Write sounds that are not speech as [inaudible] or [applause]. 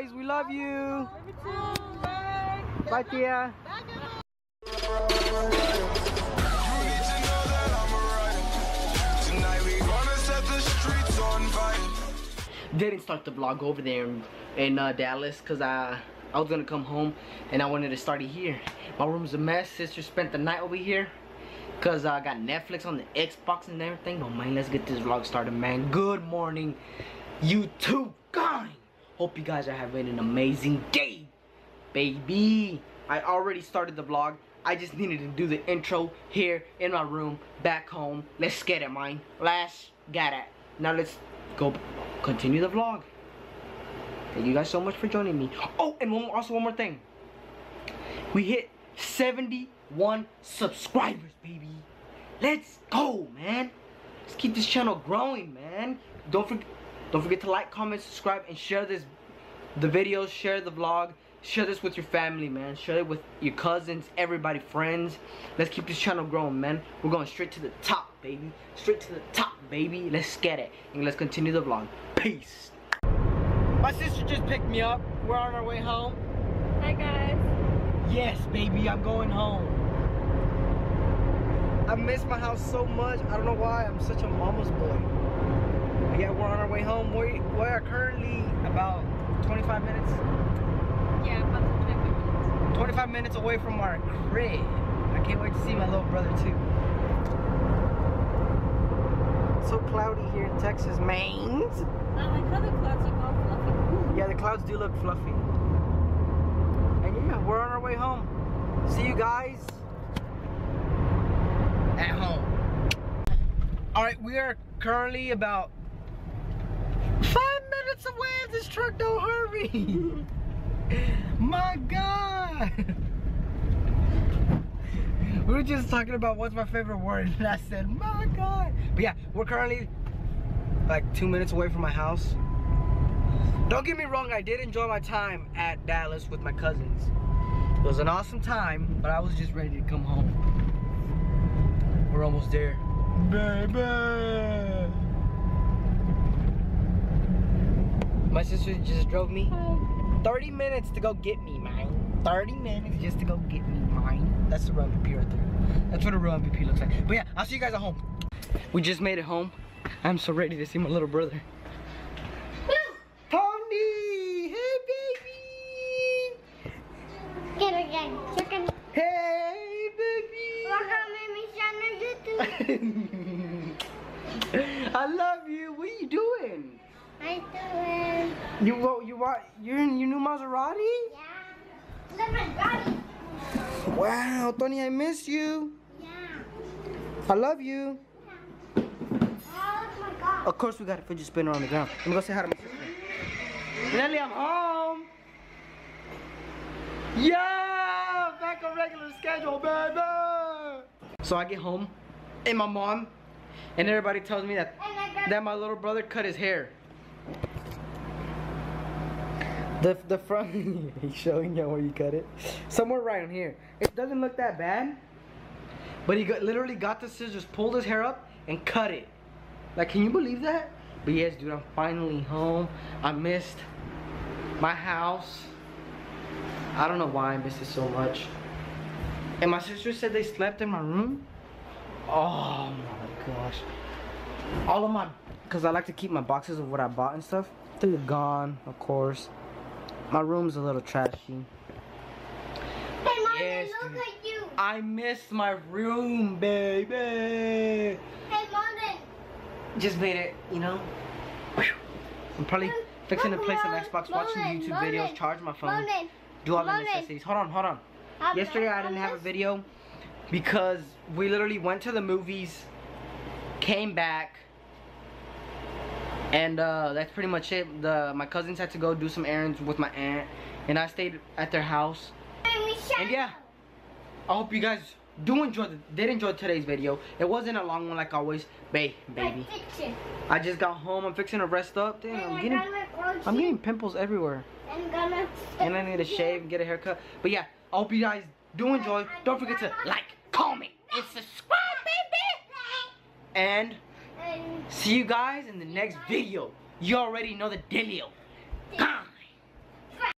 guys. We love you. Love you too. Bye. Bye, Tia. Bye, Grandma. Tonight we gonna set the streets on fire. Didn't start the vlog over there in, in uh, Dallas because I, I was going to come home and I wanted to start it here. My room's a mess. Sister spent the night over here because I got Netflix on the Xbox and everything. But man, let's get this vlog started, man. Good morning, YouTube gang. Hope you guys are having an amazing day, baby. I already started the vlog. I just needed to do the intro here in my room, back home. Let's get it, mine. Let's get it. Now let's go continue the vlog. Thank you guys so much for joining me. Oh, and one, also one more thing. We hit 71 subscribers, baby. Let's go, man. Let's keep this channel growing, man. Don't forget, don't forget to like, comment, subscribe, and share this, the video, share the vlog, share this with your family, man. Share it with your cousins, everybody, friends. Let's keep this channel growing, man. We're going straight to the top, baby. Straight to the top, baby. Let's get it. And let's continue the vlog. Peace. My sister just picked me up. We're on our way home. Hi, guys. Yes, baby, I'm going home. I miss my house so much. I don't know why. I'm such a mama's boy. But yeah, we're on our way home. We, we are currently about 25 minutes, Yeah, about 25 minutes. 25 minutes away from our crib. I can't wait to see my little brother too. So cloudy here in Texas, man. I like how the clouds look all fluffy. Yeah, the clouds do look fluffy. And yeah, we're on our way home. See you guys at home. Alright, we are currently about five minutes away if this truck don't hurry. [laughs] My God. We were just talking about what's my favorite word and I said, my God. But yeah, we're currently like two minutes away from my house. Don't get me wrong, I did enjoy my time at Dallas with my cousins. It was an awesome time, but I was just ready to come home. We're almost there. Baby! My sister just drove me 30 minutes to go get me, man. 30 minutes just to go get me, mine. That's the real MVP right there. That's what a real MVP looks like. But yeah, I'll see you guys at home. We just made it home. I'm so ready to see my little brother. [gasps] Tony! Hey, baby! Get again. Chicken. Hey, baby! [laughs] I love you. What are you doing? I doing. You what? You what? You're in your new Maserati? Yeah. Daddy. Wow, Tony, I miss you. Yeah. I love you. Oh my god. Of course, we got a fidget spinner on the ground. Let me go say hi to my sister. Nelly, I'm home. Yeah, back on regular schedule, baby. So I get home, and my mom and everybody tells me that And I got that my little brother cut his hair. The the front [laughs] he's showing you where you cut it. Somewhere right on here. It doesn't look that bad. But he got, literally got the scissors, pulled his hair up, and cut it. Like, can you believe that? But yes, dude, I'm finally home. I missed my house. I don't know why I missed it so much. And my sister said they slept in my room. Oh my gosh. All of my, because I like to keep my boxes of what I bought and stuff. They're gone, of course. My room's a little trashy. Hey, Mom, Yes, look dude. at you. I miss my room, baby. Hey, Mom, Just made it, you know. I'm probably fixing to play some Xbox, watch some YouTube moment, videos, charge my phone, Moment. do all the necessities. Hold on, hold on. Um, Yesterday I didn't have a video because we literally went to the movies, came back, and uh, that's pretty much it. The my cousins had to go do some errands with my aunt, and I stayed at their house. And yeah, I hope you guys do enjoy the, did enjoy today's video. It wasn't a long one like always, ba baby. I just got home. I'm fixing to rest up. Damn, I'm getting I'm getting pimples everywhere. And I need to shave and get a haircut. But yeah, I hope you guys do enjoy. Don't forget to like, comment, and subscribe, baby. And see you guys in the next video. You already know the dealio.